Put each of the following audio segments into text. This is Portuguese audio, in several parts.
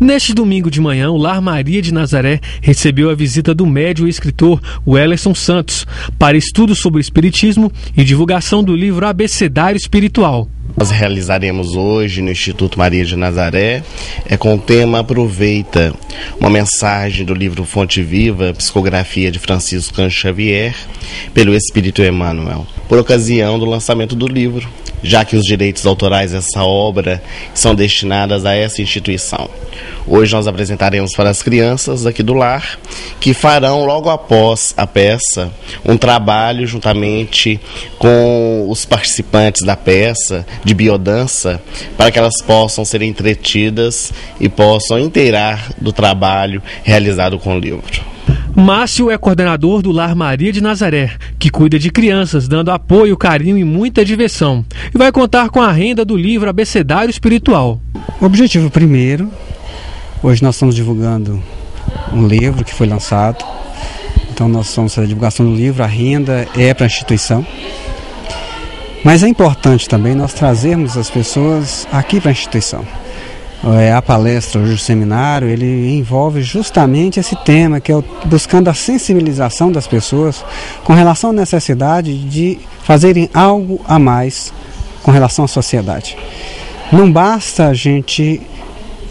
Neste domingo de manhã, o Lar Maria de Nazaré recebeu a visita do médium e escritor Wellerson Santos para estudo sobre o Espiritismo e divulgação do livro Abecedário Espiritual. Nós realizaremos hoje no Instituto Maria de Nazaré é com o tema Aproveita, uma mensagem do livro Fonte Viva, psicografia de Francisco Cancho Xavier, pelo Espírito Emmanuel, por ocasião do lançamento do livro, já que os direitos autorais dessa obra são destinados a essa instituição. Hoje nós apresentaremos para as crianças aqui do lar, que farão logo após a peça um trabalho juntamente com os participantes da peça de biodança, para que elas possam ser entretidas e possam inteirar do trabalho realizado com o livro. Márcio é coordenador do Lar Maria de Nazaré, que cuida de crianças, dando apoio, carinho e muita diversão. E vai contar com a renda do livro Abecedário Espiritual. O objetivo primeiro, hoje nós estamos divulgando um livro que foi lançado. Então nós somos a divulgação do livro, a renda é para a instituição. Mas é importante também nós trazermos as pessoas aqui para a instituição é, a palestra, hoje o seminário, ele envolve justamente esse tema, que é o, buscando a sensibilização das pessoas com relação à necessidade de fazerem algo a mais com relação à sociedade. Não basta a gente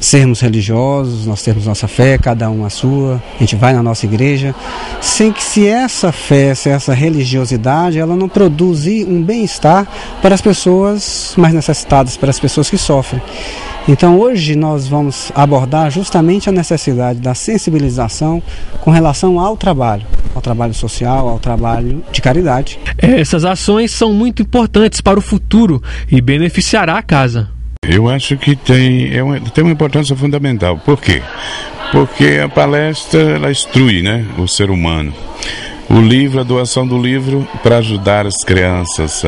sermos religiosos, nós termos nossa fé, cada um a sua, a gente vai na nossa igreja, sem que se essa fé, se essa religiosidade, ela não produzir um bem-estar para as pessoas mais necessitadas, para as pessoas que sofrem. Então hoje nós vamos abordar justamente a necessidade da sensibilização com relação ao trabalho, ao trabalho social, ao trabalho de caridade. Essas ações são muito importantes para o futuro e beneficiará a casa. Eu acho que tem, é uma, tem uma importância fundamental. Por quê? Porque a palestra ela instrui né, o ser humano o livro, a doação do livro para ajudar as crianças,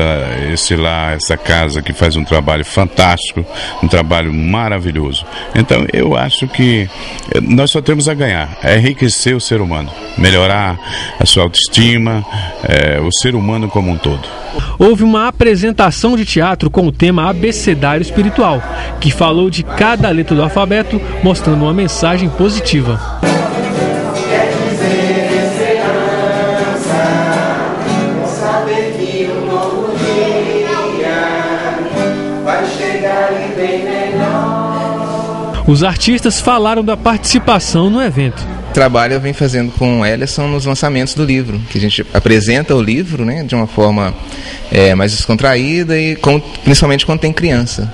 esse lá, essa casa que faz um trabalho fantástico, um trabalho maravilhoso. Então eu acho que eh, nós só temos a ganhar, é enriquecer o ser humano, melhorar a sua autoestima, é, o ser humano como um todo. Houve uma apresentação de teatro com o tema Abecedário Espiritual, que falou de cada letra do alfabeto, mostrando uma mensagem positiva. Os artistas falaram da participação no evento. Trabalho eu venho fazendo com o Ellison nos lançamentos do livro, que a gente apresenta o livro né, de uma forma é, mais descontraída e com, principalmente quando tem criança.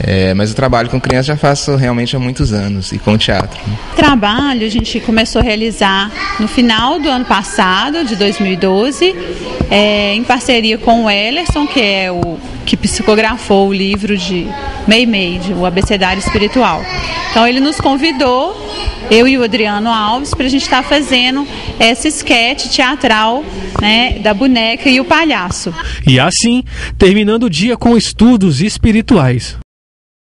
É, mas o trabalho com criança já faço realmente há muitos anos e com teatro. Trabalho a gente começou a realizar no final do ano passado, de 2012, é, em parceria com o Ellerson, que é o que psicografou o livro de Made, o Abecedário Espiritual. Então ele nos convidou, eu e o Adriano Alves, para a gente estar tá fazendo esse esquete teatral né, da boneca e o palhaço. E assim, terminando o dia com estudos espirituais.